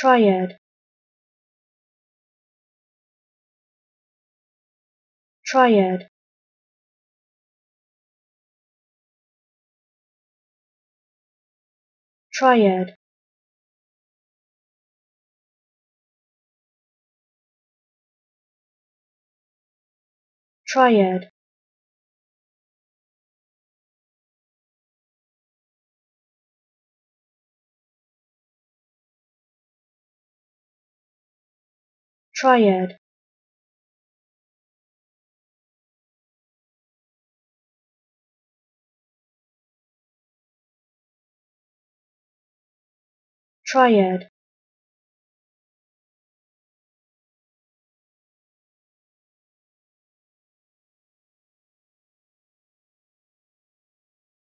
triad. Triad. Triad. Triad triad. Triad